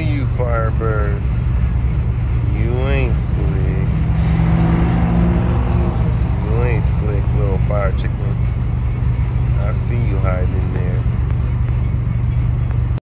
see you, for